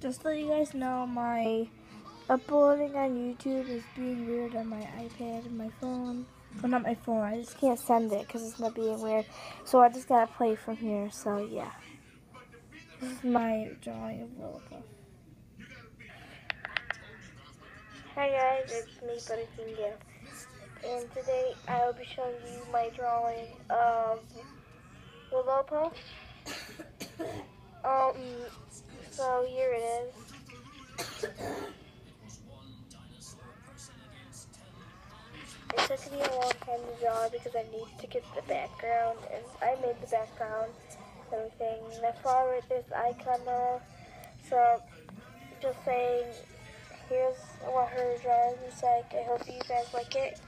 just let you guys know, my uploading on YouTube is being weird on my iPad and my phone. Well, not my phone. I just can't send it because it's not being weird. So I just gotta play from here. So yeah, this is my drawing of Lilliput. Hi guys, it's me, Butterfinger. And today I will be showing you my drawing of Lilliput. Um, so here it is. It took me a long time to draw because I need to get the background, and I made the background, everything. And that's why I wrote this icon now. So, just saying, here's what her drawing is like. I hope you guys like it.